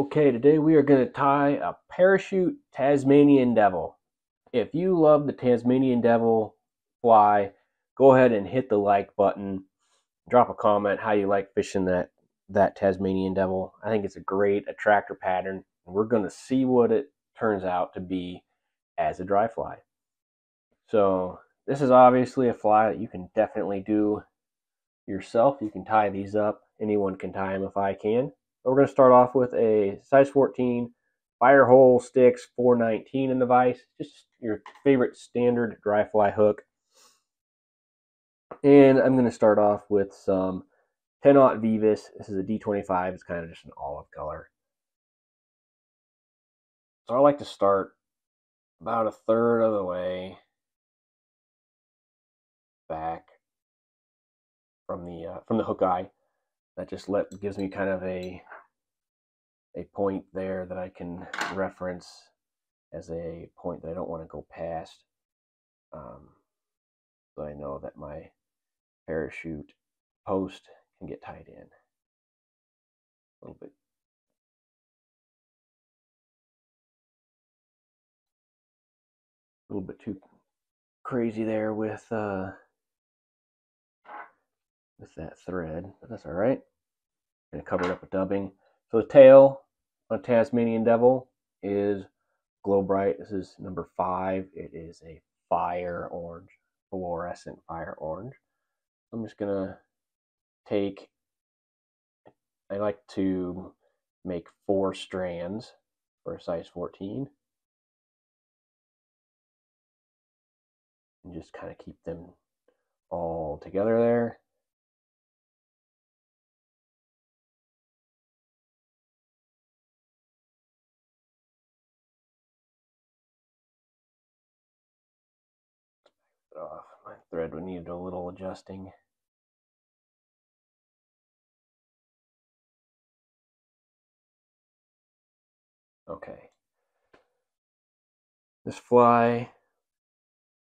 Okay, today we are going to tie a parachute Tasmanian devil. If you love the Tasmanian devil fly, go ahead and hit the like button. Drop a comment how you like fishing that that Tasmanian devil. I think it's a great attractor pattern. We're going to see what it turns out to be as a dry fly. So this is obviously a fly that you can definitely do yourself. You can tie these up. Anyone can tie them if I can. But we're going to start off with a size 14 Firehole Sticks 419 in the vise. Just your favorite standard dry fly hook. And I'm going to start off with some 10-aught Veevus. This is a D25. It's kind of just an olive color. So I like to start about a third of the way back from the uh, from the hook eye. That just let gives me kind of a a point there that I can reference as a point that I don't want to go past. Um, so I know that my parachute post can get tied in a little bit. A little bit too crazy there with uh, with that thread, but that's all right. Gonna cover it up with dubbing. So the tail on Tasmanian Devil is Glow Brite. This is number five. It is a fire orange, fluorescent fire orange. I'm just gonna take, I like to make four strands for a size 14. And just kind of keep them all together there. Off. My thread would need a little adjusting. Okay. This fly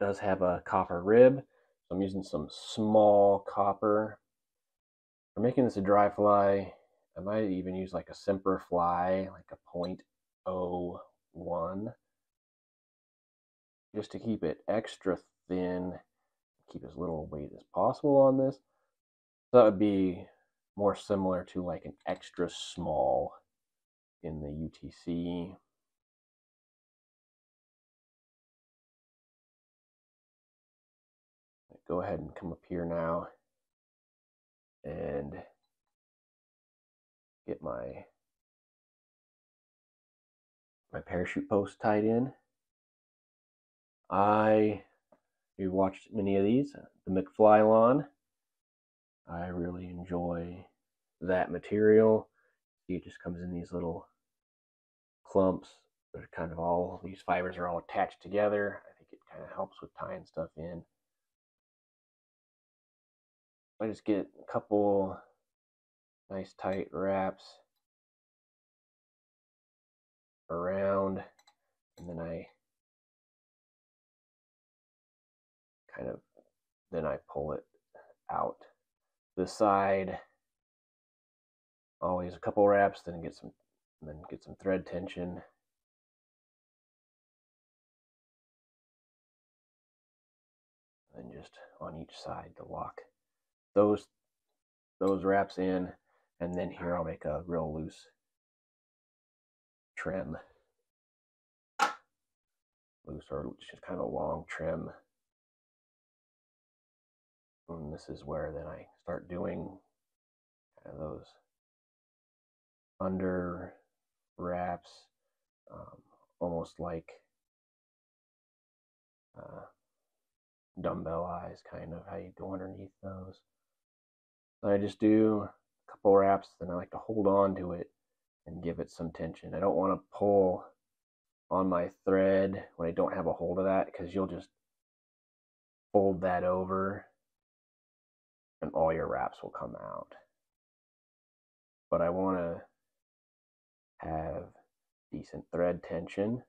does have a copper rib. So I'm using some small copper. For making this a dry fly, I might even use like a Semperfli, like a 0.01, just to keep it extra thin, keep as little weight as possible on this. So that would be more similar to like an extra small in the UTC. Go ahead and come up here now and get my my parachute post tied in. I You've watched many of these. Uh, the McFlylon. I really enjoy that material. It just comes in these little clumps. They're kind of all, these fibers are all attached together. I think it kind of helps with tying stuff in. I just get a couple nice tight wraps around and then I then I pull it out. The side always a couple wraps then get some then get some thread tension. And just on each side to lock those those wraps in and then here I'll make a real loose trim. Loose or just kind of long trim and this is where then I start doing kind of those under wraps, um, almost like uh, dumbbell eyes, kind of how you go underneath those. So I just do a couple wraps, then I like to hold on to it and give it some tension. I don't want to pull on my thread when I don't have a hold of that because you'll just fold that over and all your wraps will come out. But I want to have decent thread tension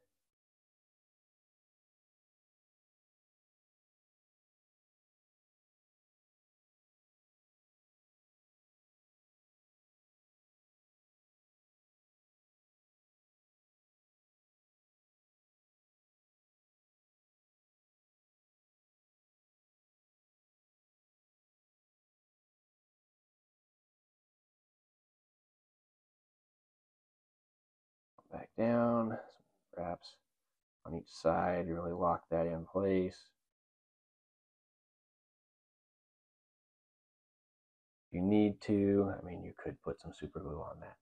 down, some wraps on each side, really lock that in place. If you need to, I mean, you could put some super glue on that.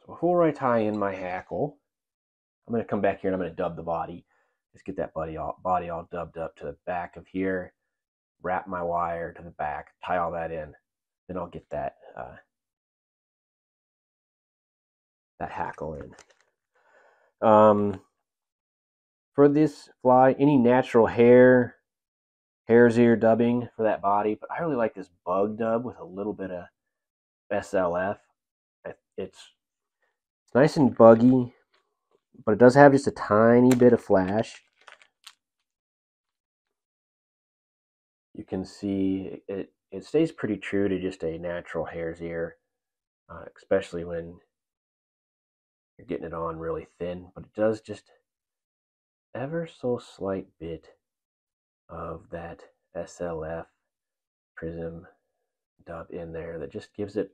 So before I tie in my hackle, I'm going to come back here and I'm going to dub the body. Just get that body all, body all dubbed up to the back of here, wrap my wire to the back, tie all that in. Then I'll get that uh, that hackle in. Um, for this fly, any natural hare, hare's ear dubbing for that body, but I really like this bug dub with a little bit of SLF. It's, it's nice and buggy, but it does have just a tiny bit of flash. You can see it, it stays pretty true to just a natural hare's ear, uh, especially when you're getting it on really thin, but it does just ever so slight bit of that SLF prism dub in there that just gives it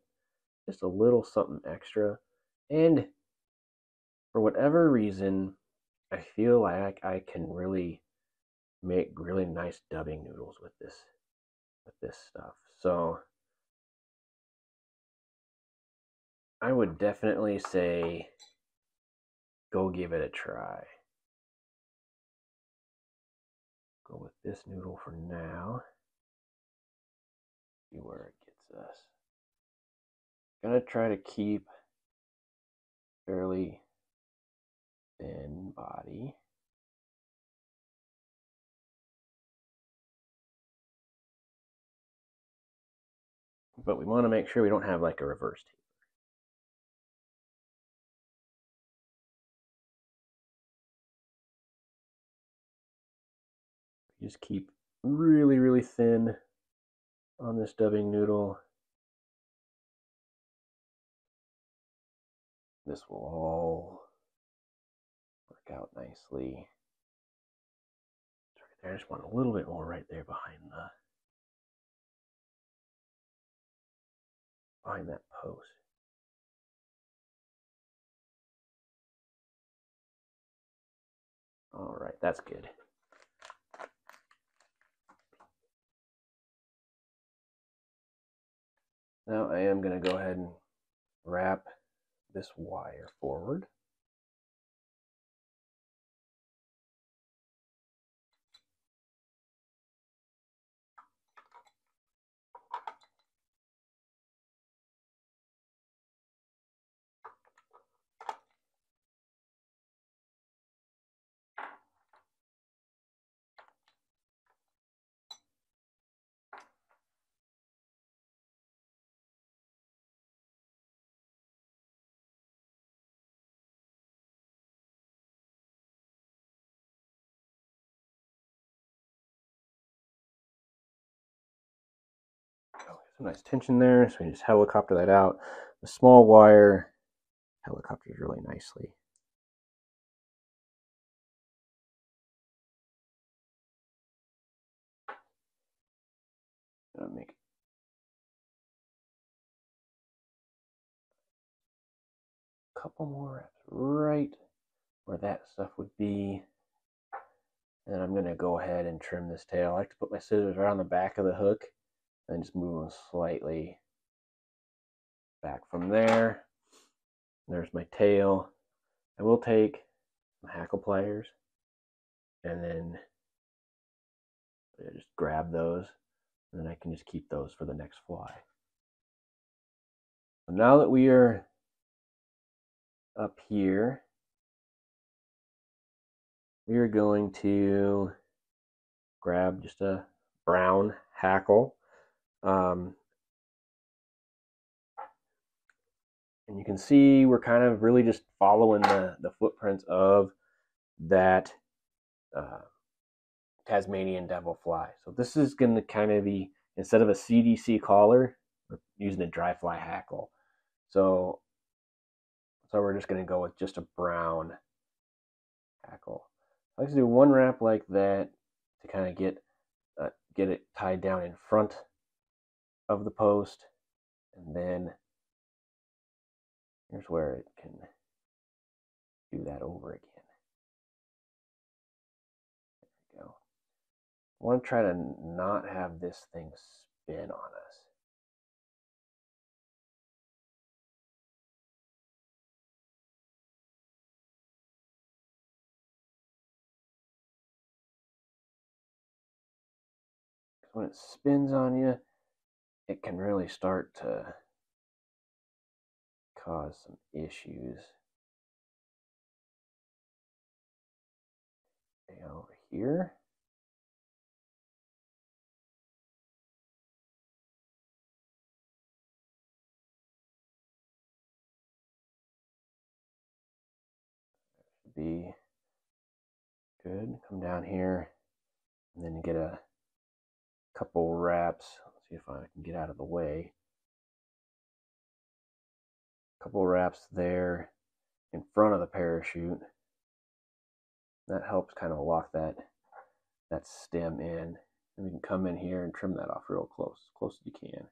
just a little something extra. And for whatever reason, I feel like I can really make really nice dubbing noodles with this with this stuff. So I would definitely say go give it a try go with this noodle for now. See where it gets us. Gonna try to keep fairly thin body. But we want to make sure we don't have like a reverse taper. just keep really, really thin on this dubbing noodle. This will all work out nicely. I just want a little bit more right there behind the behind that post. All right, that's good. Now I am going to go ahead and wrap this wire forward. Some nice tension there. So we just helicopter that out. The small wire helicopters really nicely. Make a couple more wraps right where that stuff would be. And I'm going to go ahead and trim this tail. I like to put my scissors right on the back of the hook and just move them slightly back from there. There's my tail. I will take some hackle pliers and then just grab those and then I can just keep those for the next fly. So now that we are up here, we are going to grab just a brown hackle um, and you can see we're kind of really just following the, the footprints of that uh, Tasmanian devil fly. So this is going to kind of be, instead of a CDC collar, we're using a dry fly hackle. So, so we're just going to go with just a brown hackle. I like to do one wrap like that to kind of get uh, get it tied down in front of the post and then here's where it can do that over again. There we go. I want to try to not have this thing spin on us. when it spins on you, it can really start to cause some issues. over here. Be good. Come down here and then get a couple wraps. If I can get out of the way. A couple wraps there in front of the parachute. That helps kind of lock that that stem in. And we can come in here and trim that off real close, close as you can.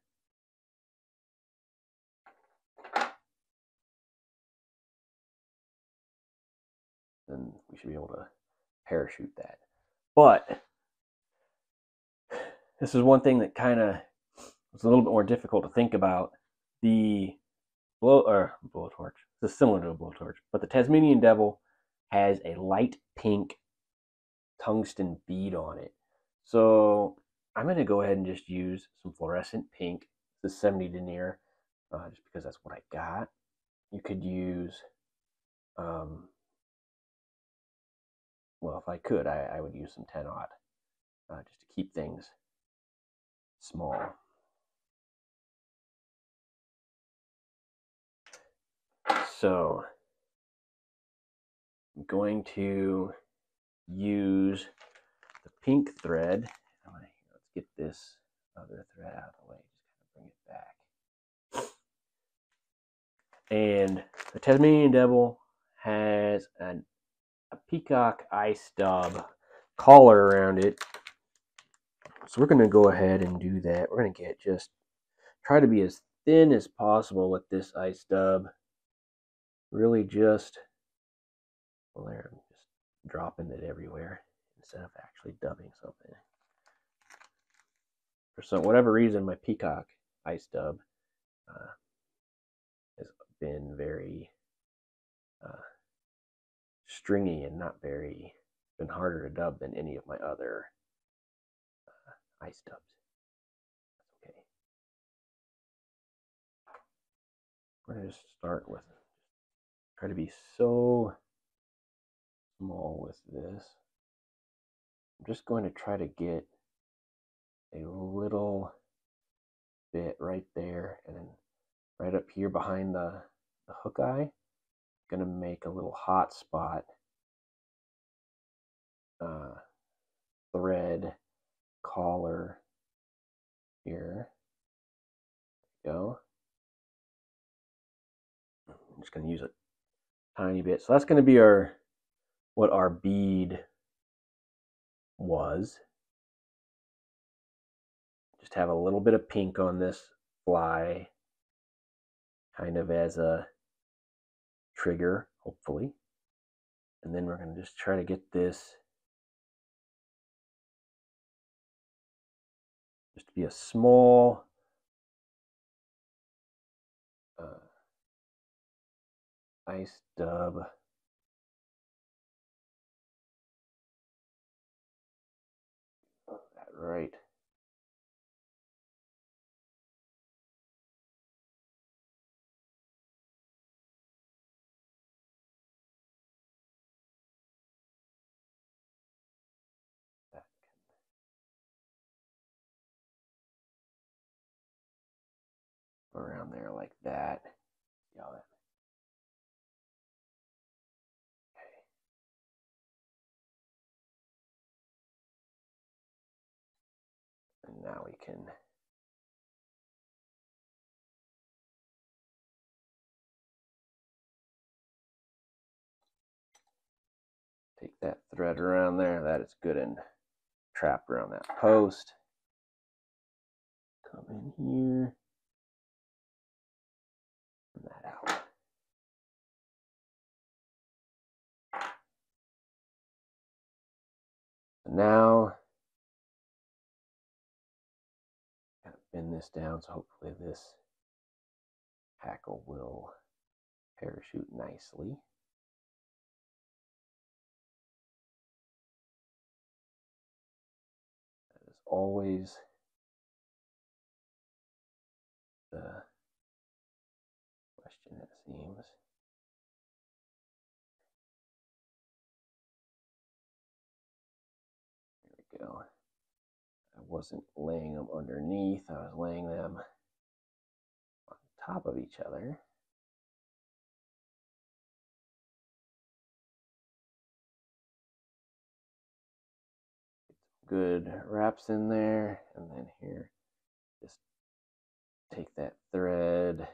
Then we should be able to parachute that. But this is one thing that kind of was a little bit more difficult to think about. The blow or blowtorch. This is similar to a blowtorch, but the Tasmanian Devil has a light pink tungsten bead on it. So I'm going to go ahead and just use some fluorescent pink. the 70 denier, uh, just because that's what I got. You could use, um, well, if I could, I, I would use some 10 aught, uh, just to keep things small. So I'm going to use the pink thread. Let's get this other thread out of the way. Just kind of bring it back. And the Tasmanian Devil has an, a peacock ice dub collar around it so we're going to go ahead and do that. We're going to get just, try to be as thin as possible with this ice dub. Really just, well there, I'm just dropping it everywhere instead of actually dubbing something. For some, whatever reason, my peacock ice dub uh, has been very uh, stringy and not very, been harder to dub than any of my other ice dubs. That's okay. We're to just start with try to be so small with this. I'm just going to try to get a little bit right there and then right up here behind the, the hook eye. I'm to make a little hot spot uh, thread collar here. go. I'm just going to use a tiny bit. So that's going to be our what our bead was. Just have a little bit of pink on this fly, kind of as a trigger, hopefully. And then we're going to just try to get this just to be a small ice dub. That right. around there like that. How that Now we can take that thread around there. That is good and trapped around that post. come in here. that out. now, bend this down so hopefully this hackle will parachute nicely. Is always the question, it seems. Wasn't laying them underneath, I was laying them on top of each other. good wraps in there and then here just take that thread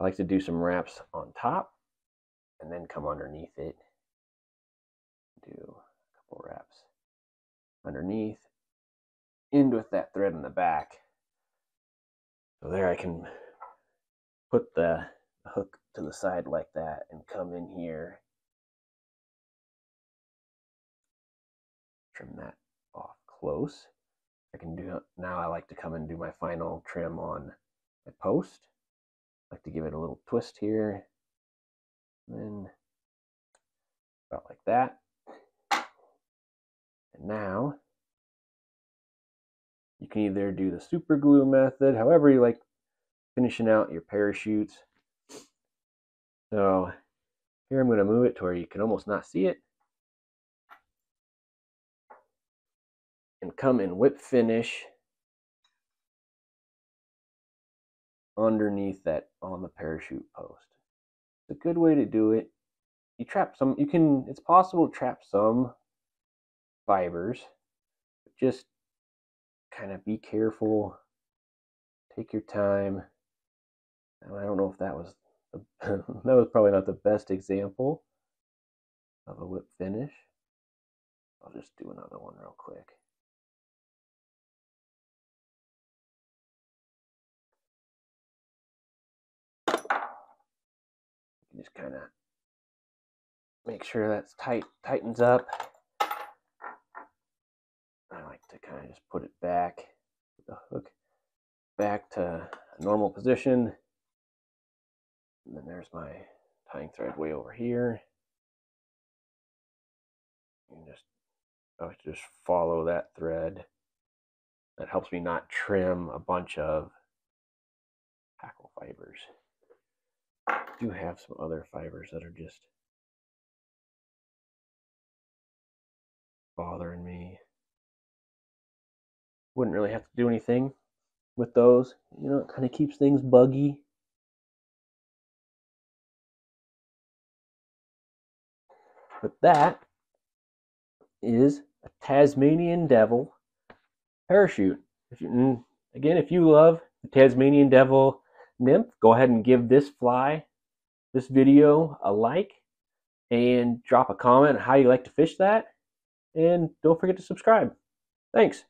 I like to do some wraps on top and then come underneath it do couple wraps underneath end with that thread in the back so there I can put the hook to the side like that and come in here trim that off close. I can do now I like to come and do my final trim on my post. I like to give it a little twist here. then about like that. And now you can either do the super glue method, however you like finishing out your parachutes. So here I'm going to move it to where you can almost not see it. and come and whip finish underneath that on the parachute post. It's a good way to do it. You trap some, you can, it's possible to trap some fibers, just kind of be careful, take your time. And I don't know if that was, that was probably not the best example of a whip finish. I'll just do another one real quick. just kind of make sure that's tight, tightens up. I to kind of just put it back, the hook back to normal position. And then there's my tying thread way over here. And just, I just follow that thread. That helps me not trim a bunch of hackle fibers do have some other fibers that are just bothering me. Wouldn't really have to do anything with those. You know, it kind of keeps things buggy. But that is a Tasmanian Devil parachute. If you, mm, again, if you love the Tasmanian Devil nymph, go ahead and give this fly this video a like and drop a comment on how you like to fish that. And don't forget to subscribe. Thanks.